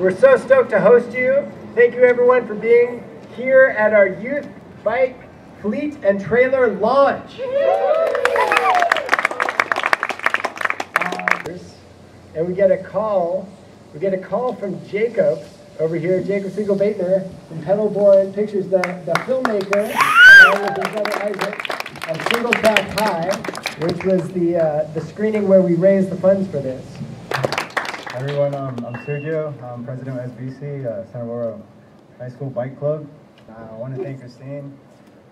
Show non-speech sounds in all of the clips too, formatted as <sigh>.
We're so stoked to host you. Thank you everyone for being here at our youth bike fleet and trailer launch. Uh, and we get a call, we get a call from Jacob over here, Jacob Seigel Boettner from Pedal Born Pictures, the, the filmmaker, along with his brother Isaac, of Single Track High, which was the, uh, the screening where we raised the funds for this. Everyone, um, I'm Sergio. I'm president of SBC, uh, Santa Barbara High School Bike Club. Uh, I want to thank Christine.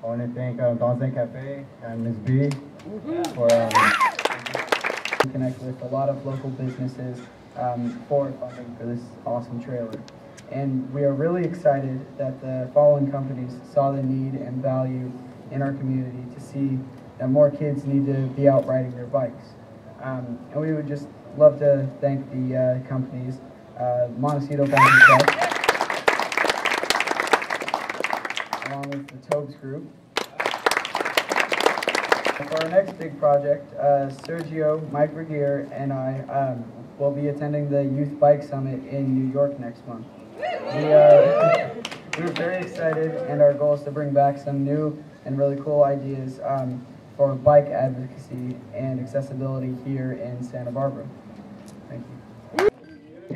I want to thank um, Don's Cafe and Ms. B for um, connect with a lot of local businesses um, for funding for this awesome trailer. And we are really excited that the following companies saw the need and value in our community to see that more kids need to be out riding their bikes. Um, and we would just love to thank the uh, companies, uh, Montecito Trust, along with the Towbes Group. For our next big project, uh, Sergio, Mike Regier, and I um, will be attending the Youth Bike Summit in New York next month. We <laughs> are we're very excited, and our goal is to bring back some new and really cool ideas um, for bike advocacy and accessibility here in Santa Barbara. Thank you.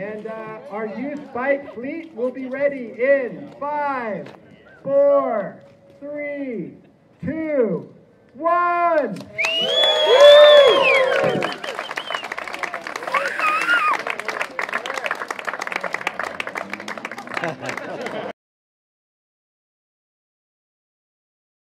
And uh, our youth bike fleet will be ready in five, four, three, two, one. Woo! <laughs>